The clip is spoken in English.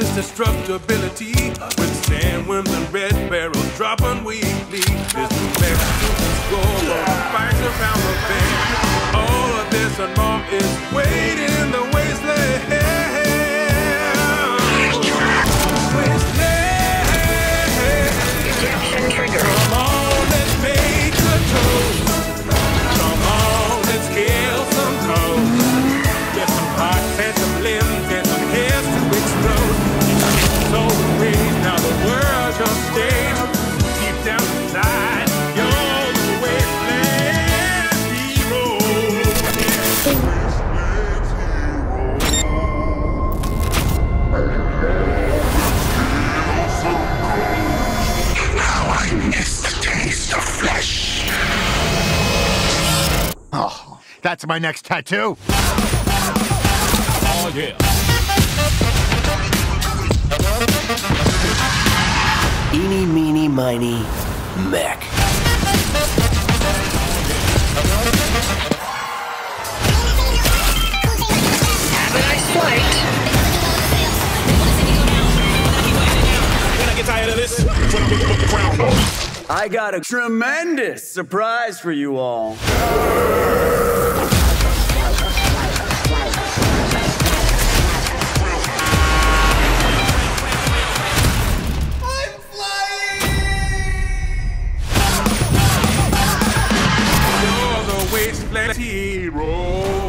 this destructibility. With sandworms and red barrels dropping weekly. This New Mexican score fights around the bend. All of this and more is that's my next tattoo. Oh yeah. Eeny, meeny, miny, mech. Have a nice flight. When I get tired of this, when I pick up the crown ball. I got a tremendous surprise for you all. Let's hero.